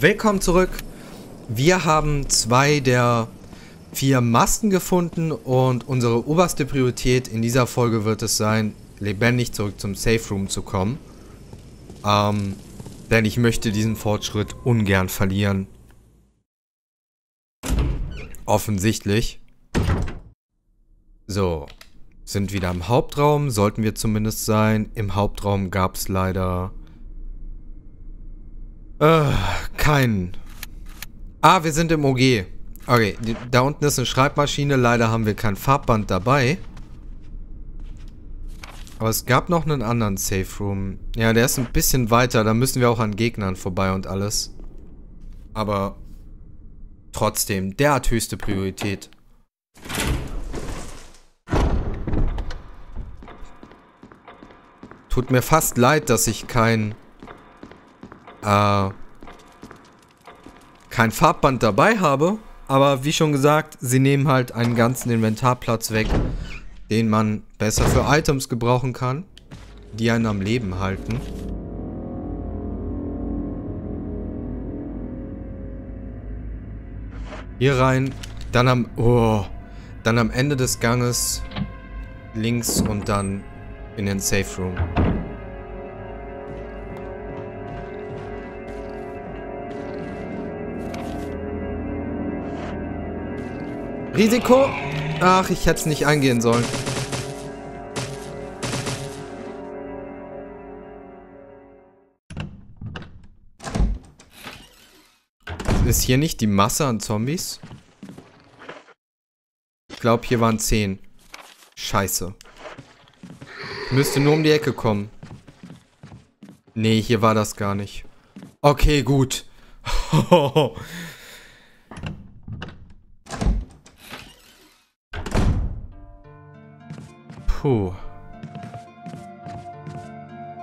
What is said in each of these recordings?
willkommen zurück. Wir haben zwei der vier Masken gefunden und unsere oberste Priorität in dieser Folge wird es sein, lebendig zurück zum Safe Room zu kommen. Ähm, denn ich möchte diesen Fortschritt ungern verlieren. Offensichtlich. So, sind wieder im Hauptraum, sollten wir zumindest sein. Im Hauptraum gab es leider äh, keinen. Ah, wir sind im OG. Okay, da unten ist eine Schreibmaschine. Leider haben wir kein Farbband dabei. Aber es gab noch einen anderen Safe Room. Ja, der ist ein bisschen weiter. Da müssen wir auch an Gegnern vorbei und alles. Aber trotzdem, der hat höchste Priorität. Tut mir fast leid, dass ich kein... Äh, kein Farbband dabei habe. Aber wie schon gesagt, sie nehmen halt einen ganzen Inventarplatz weg den man besser für Items gebrauchen kann, die einen am Leben halten. Hier rein, dann am, oh, dann am Ende des Ganges links und dann in den Safe Room. Risiko! Ach, ich hätte es nicht eingehen sollen. Ist hier nicht die Masse an Zombies? Ich glaube, hier waren 10. Scheiße. Ich müsste nur um die Ecke kommen. Nee, hier war das gar nicht. Okay, gut. Puh.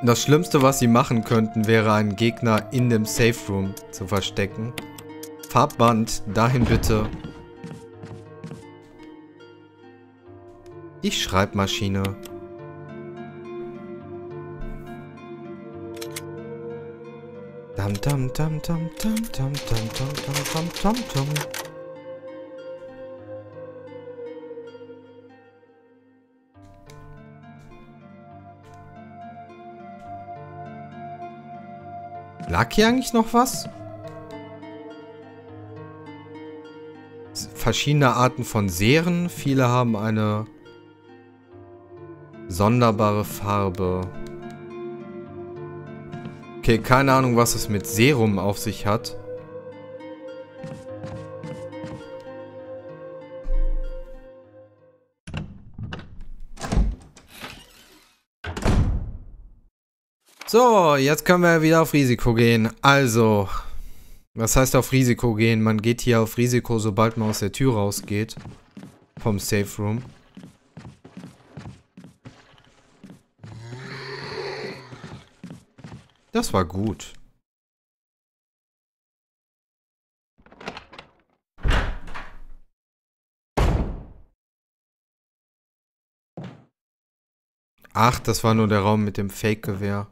Das Schlimmste, was sie machen könnten, wäre einen Gegner in dem Safe Room zu verstecken. Farbband, dahin bitte. Die Schreibmaschine. Dam dam dam dam dam dam dam dam dam dam dam Lag hier eigentlich noch was? Verschiedene Arten von Serien. Viele haben eine sonderbare Farbe. Okay, keine Ahnung, was es mit Serum auf sich hat. So, jetzt können wir wieder auf Risiko gehen. Also, was heißt auf Risiko gehen? Man geht hier auf Risiko, sobald man aus der Tür rausgeht. Vom Safe Room. Das war gut. Ach, das war nur der Raum mit dem Fake-Gewehr.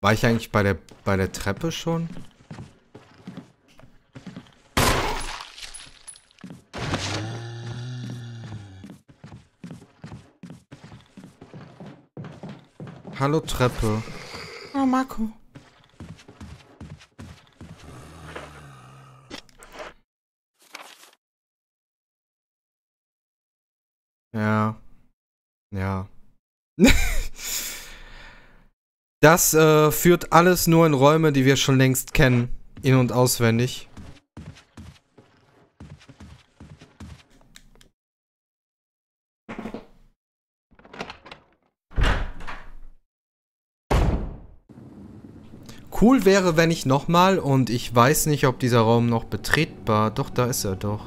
War ich eigentlich bei der, bei der Treppe schon? Hallo Treppe. Oh, Marco. Ja. Ja. Das äh, führt alles nur in Räume, die wir schon längst kennen. In- und auswendig. Cool wäre, wenn ich nochmal, und ich weiß nicht, ob dieser Raum noch betretbar... Doch, da ist er doch.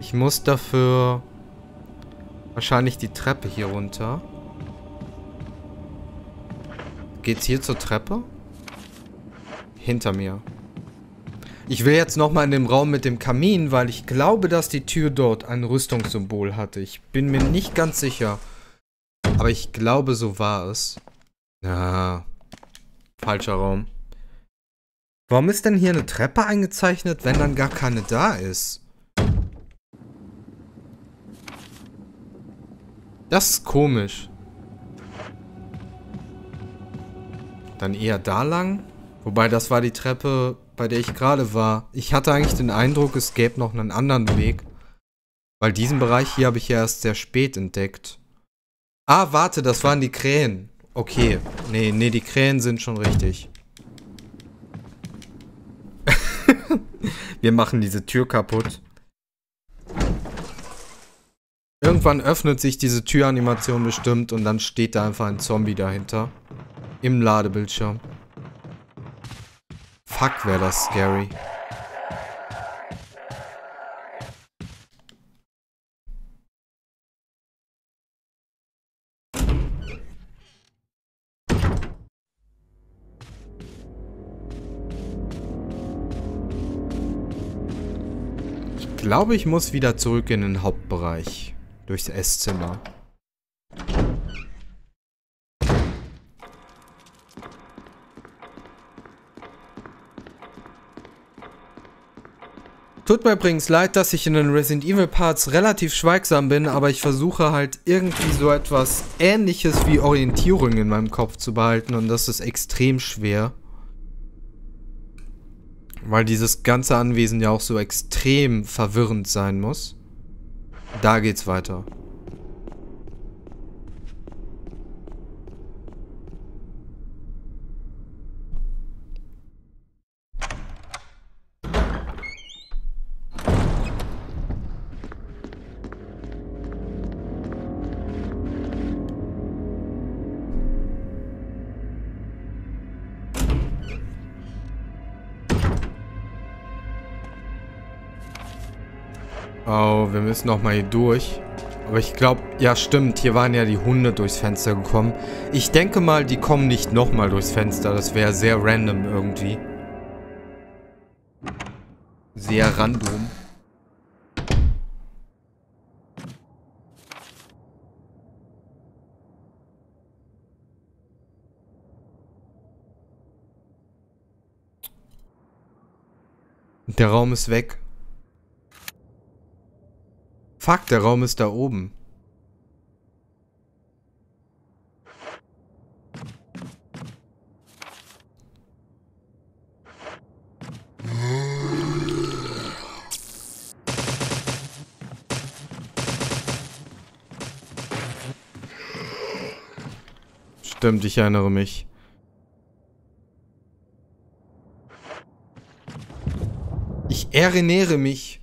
Ich muss dafür wahrscheinlich die Treppe hier runter. Geht's hier zur Treppe? Hinter mir. Ich will jetzt nochmal in dem Raum mit dem Kamin, weil ich glaube, dass die Tür dort ein Rüstungssymbol hatte. Ich bin mir nicht ganz sicher. Aber ich glaube, so war es. Ja. Falscher Raum. Warum ist denn hier eine Treppe eingezeichnet, wenn dann gar keine da ist? Das ist komisch. Dann eher da lang? Wobei, das war die Treppe, bei der ich gerade war. Ich hatte eigentlich den Eindruck, es gäbe noch einen anderen Weg. Weil diesen Bereich hier habe ich ja erst sehr spät entdeckt. Ah, warte, das waren die Krähen. Okay. Nee, nee, die Krähen sind schon richtig. Wir machen diese Tür kaputt. Irgendwann öffnet sich diese Türanimation bestimmt und dann steht da einfach ein Zombie dahinter. Im Ladebildschirm. Fuck, wäre das scary. Glaube, ich muss wieder zurück in den Hauptbereich. Durchs Esszimmer. Tut mir übrigens leid, dass ich in den Resident Evil Parts relativ schweigsam bin, aber ich versuche halt irgendwie so etwas ähnliches wie Orientierung in meinem Kopf zu behalten und das ist extrem schwer. Weil dieses ganze Anwesen ja auch so extrem verwirrend sein muss. Da geht's weiter. Oh, wir müssen nochmal hier durch. Aber ich glaube, ja stimmt, hier waren ja die Hunde durchs Fenster gekommen. Ich denke mal, die kommen nicht nochmal durchs Fenster. Das wäre sehr random irgendwie. Sehr random. Der Raum ist weg. Fuck, der Raum ist da oben. Stimmt, ich erinnere mich. Ich erinnere mich.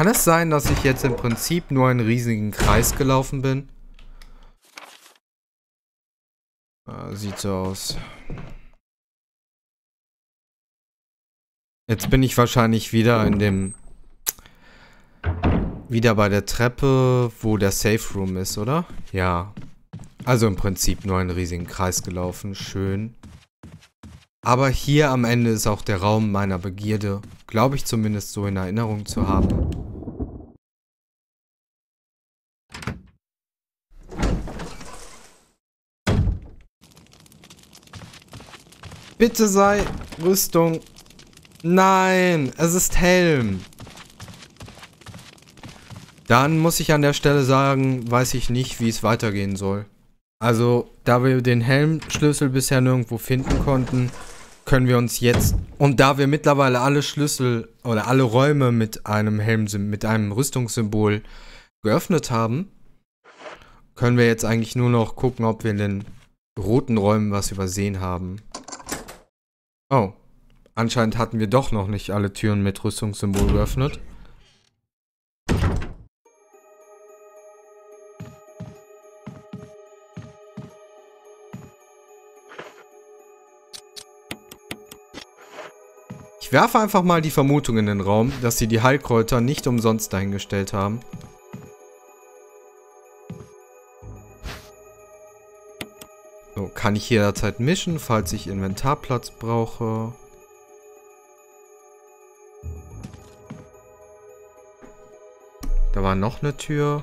Kann es sein, dass ich jetzt im Prinzip nur einen riesigen Kreis gelaufen bin? Ah, sieht so aus. Jetzt bin ich wahrscheinlich wieder in dem... Wieder bei der Treppe, wo der Safe Room ist, oder? Ja. Also im Prinzip nur einen riesigen Kreis gelaufen. Schön. Aber hier am Ende ist auch der Raum meiner Begierde. Glaube ich zumindest so in Erinnerung zu haben. Bitte sei Rüstung. Nein, es ist Helm. Dann muss ich an der Stelle sagen, weiß ich nicht, wie es weitergehen soll. Also, da wir den Helmschlüssel bisher nirgendwo finden konnten, können wir uns jetzt und da wir mittlerweile alle Schlüssel oder alle Räume mit einem Helm mit einem Rüstungssymbol geöffnet haben, können wir jetzt eigentlich nur noch gucken, ob wir in den roten Räumen was übersehen haben. Oh. Anscheinend hatten wir doch noch nicht alle Türen mit Rüstungssymbol geöffnet. Ich werfe einfach mal die Vermutung in den Raum, dass sie die Heilkräuter nicht umsonst dahingestellt haben. Kann ich jederzeit mischen, falls ich Inventarplatz brauche. Da war noch eine Tür.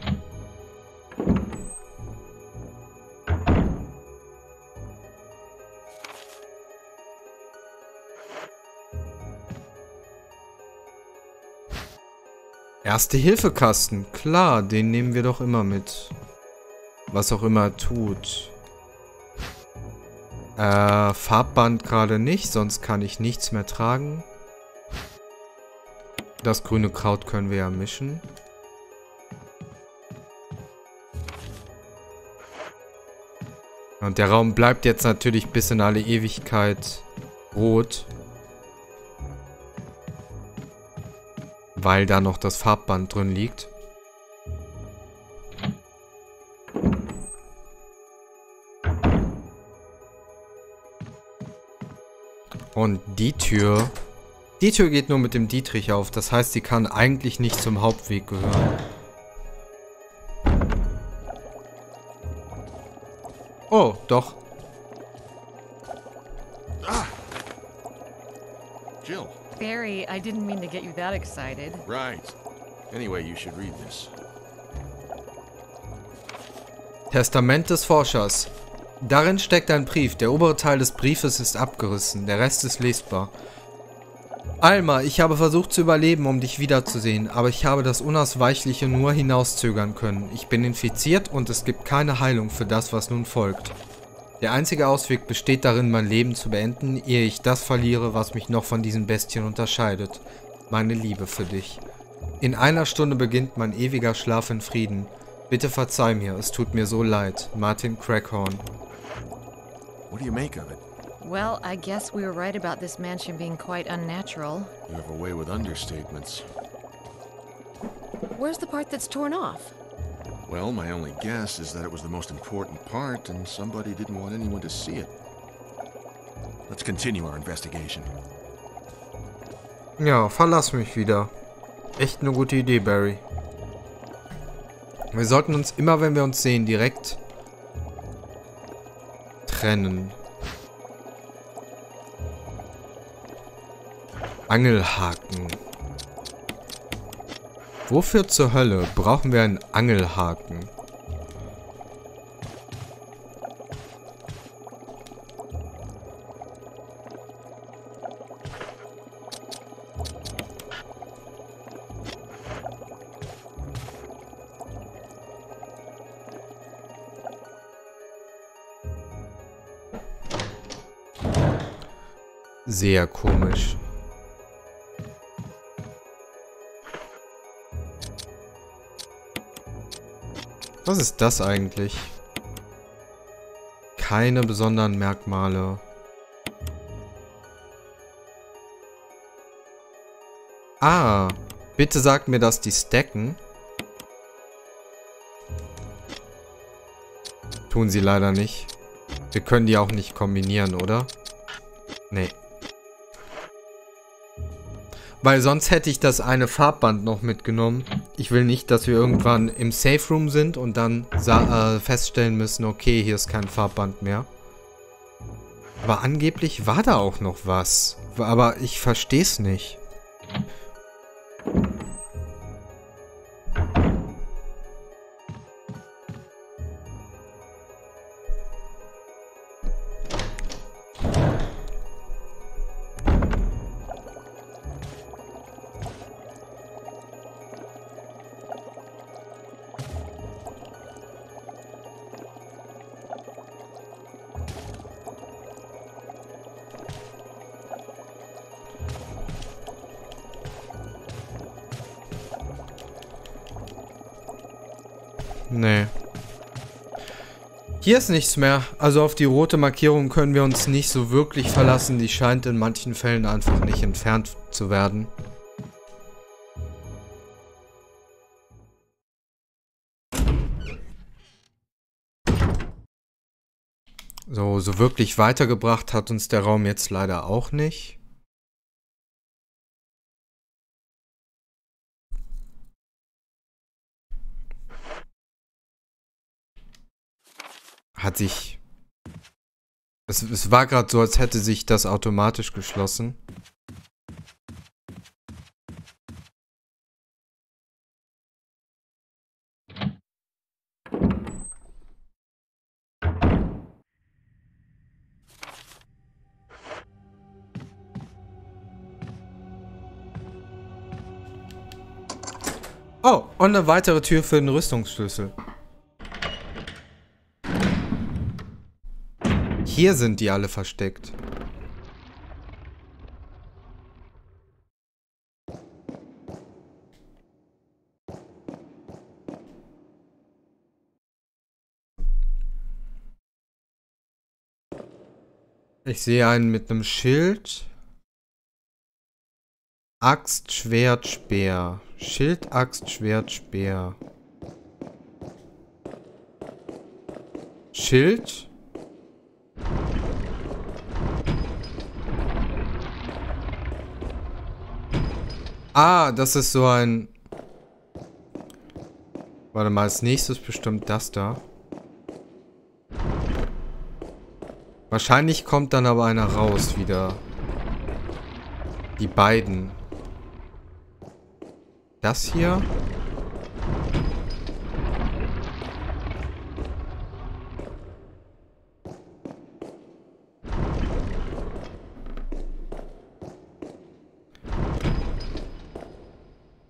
Erste Hilfekasten, Klar, den nehmen wir doch immer mit. Was auch immer er tut. Äh, Farbband gerade nicht, sonst kann ich nichts mehr tragen. Das grüne Kraut können wir ja mischen. Und der Raum bleibt jetzt natürlich bis in alle Ewigkeit rot. Weil da noch das Farbband drin liegt. Und die Tür... Die Tür geht nur mit dem Dietrich auf. Das heißt, sie kann eigentlich nicht zum Hauptweg gehören. Oh, doch. Ah! Jill. Barry, I didn't mean to get you that excited. Right. Anyway, you should read this. Testament des Forschers. Darin steckt ein Brief. Der obere Teil des Briefes ist abgerissen. Der Rest ist lesbar. Alma, ich habe versucht zu überleben, um dich wiederzusehen, aber ich habe das Unausweichliche nur hinauszögern können. Ich bin infiziert und es gibt keine Heilung für das, was nun folgt. Der einzige Ausweg besteht darin, mein Leben zu beenden, ehe ich das verliere, was mich noch von diesen Bestien unterscheidet. Meine Liebe für dich. In einer Stunde beginnt mein ewiger Schlaf in Frieden. Bitte verzeih mir, es tut mir so leid. Martin Crackhorn. What do you make of it? Well, I guess we were right about this mansion being quite unnatural. You have a way with understatements. Where's the part that's torn off? Well, my only guess is that it was the most important part and somebody didn't want anyone to see it. Let's continue our investigation. Ja, verlass mich wieder. Echt eine gute Idee, Barry. Wir sollten uns immer, wenn wir uns sehen, direkt trennen. Angelhaken. Wofür zur Hölle brauchen wir einen Angelhaken? Sehr komisch. Was ist das eigentlich? Keine besonderen Merkmale. Ah, bitte sagt mir, dass die stacken. Tun sie leider nicht. Wir können die auch nicht kombinieren, oder? Nee. Weil sonst hätte ich das eine Farbband noch mitgenommen. Ich will nicht, dass wir irgendwann im Safe Room sind und dann äh, feststellen müssen, okay, hier ist kein Farbband mehr. Aber angeblich war da auch noch was. Aber ich verstehe es nicht. Hier ist nichts mehr. Also auf die rote Markierung können wir uns nicht so wirklich verlassen. Die scheint in manchen Fällen einfach nicht entfernt zu werden. So, so wirklich weitergebracht hat uns der Raum jetzt leider auch nicht. hat sich... Es, es war gerade so, als hätte sich das automatisch geschlossen. Oh, und eine weitere Tür für den Rüstungsschlüssel. Hier sind die alle versteckt. Ich sehe einen mit einem Schild. Axt, Schwert, Speer. Schild, Axt, Schwert, Speer. Schild. Ah, das ist so ein... Warte mal, als nächstes bestimmt das da. Wahrscheinlich kommt dann aber einer raus wieder. Die beiden. Das hier.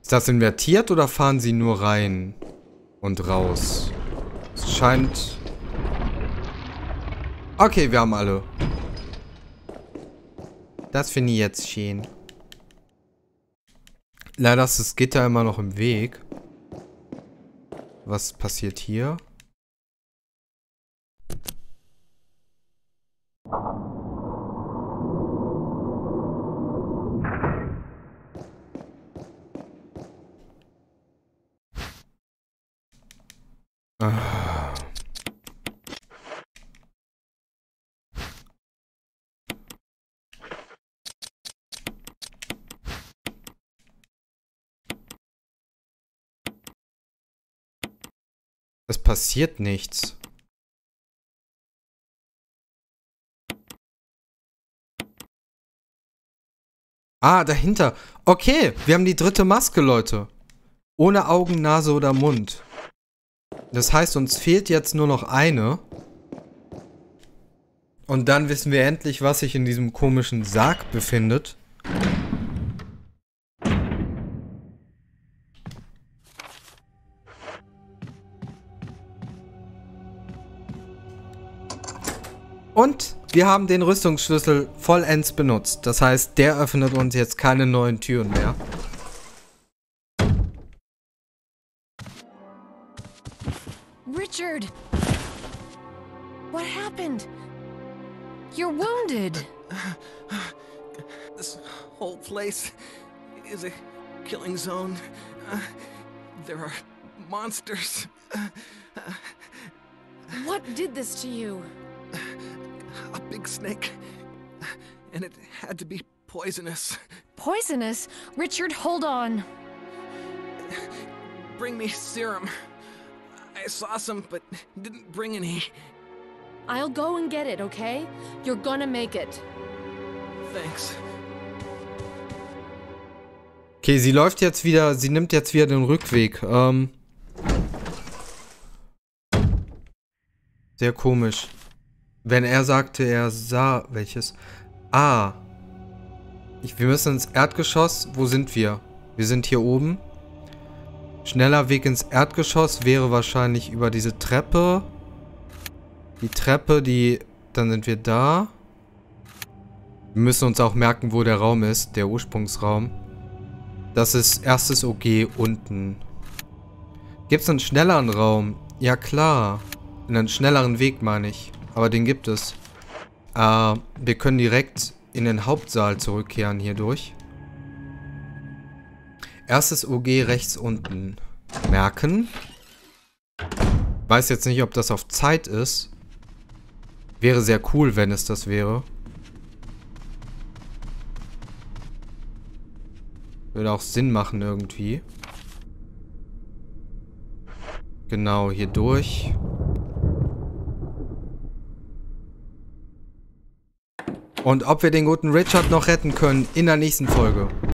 Ist das invertiert oder fahren sie nur rein und raus? Es scheint... Okay, wir haben alle. Das finde ich jetzt schön. Leider ist das Gitter immer noch im Weg. Was passiert hier? Es passiert nichts. Ah, dahinter. Okay, wir haben die dritte Maske, Leute. Ohne Augen, Nase oder Mund. Das heißt, uns fehlt jetzt nur noch eine. Und dann wissen wir endlich, was sich in diesem komischen Sarg befindet. Und wir haben den Rüstungsschlüssel vollends benutzt. Das heißt, der öffnet uns jetzt keine neuen Türen mehr. Richard! What happened? You're wounded. This whole place is a killing zone. Uh, there are monsters. Uh, What did this to you? a big snake. And it had to be poisonous. Poisonous? Richard, hold on. Bring me serum. I saw some, but didn't bring any. I'll go and get it, okay? You're gonna make it. Thanks. Okay, sie läuft jetzt wieder, sie nimmt jetzt wieder den Rückweg. Ähm. Sehr komisch. Wenn er sagte, er sah welches. Ah. Ich, wir müssen ins Erdgeschoss. Wo sind wir? Wir sind hier oben. Schneller Weg ins Erdgeschoss wäre wahrscheinlich über diese Treppe. Die Treppe, die... Dann sind wir da. Wir müssen uns auch merken, wo der Raum ist. Der Ursprungsraum. Das ist erstes OG unten. Gibt es einen schnelleren Raum? Ja, klar. Einen schnelleren Weg, meine ich. Aber den gibt es. Äh, wir können direkt in den Hauptsaal zurückkehren hierdurch. Erstes OG rechts unten. Merken. Weiß jetzt nicht, ob das auf Zeit ist. Wäre sehr cool, wenn es das wäre. Würde auch Sinn machen irgendwie. Genau, hier durch. Und ob wir den guten Richard noch retten können in der nächsten Folge.